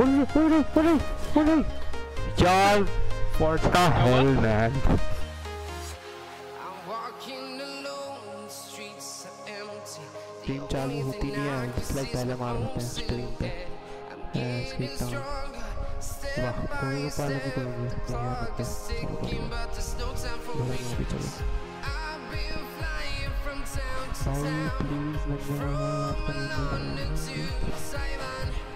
ओरे ओरे ओरे ओरे यार what the hell man I'm walking alone, the streets are empty. Stream चालू होती नहीं है डिसलाइक पहले मार देते हैं स्ट्रीम पे है इसकी टाउन वाह कोई को पाले भी कोई नहीं बढ़िया करते हैं चलो बढ़िया But there's no time for बढ़िया मूवी चलो I've been flying from town to भाई प्लीज लग गया बात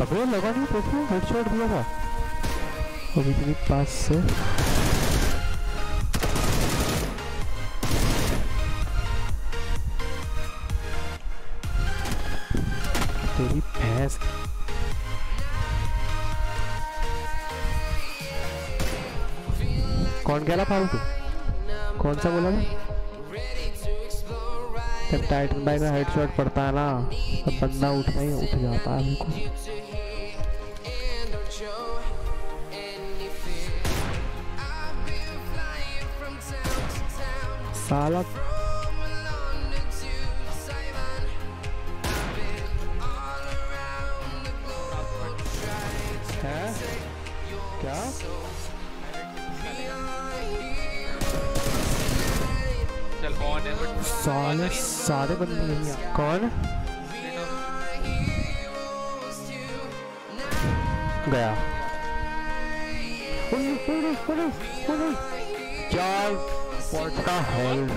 अबे लगा नहीं, देखो हेडशॉट दिया था। अभी इतनी पास से। तेरी भैंस। कौन कह रहा फालतू? कौन सा बोला था? जब टाइटन भाई का हेडशॉट पड़ता है ना, तब बंदा उठना ही उठ जाता है, बिल्कुल। ऑन है बट साले सारे बंदे यही हैं। कौन We are heroes tonight. गया उरे, उरे, उरे, उरे। यार porta-rola.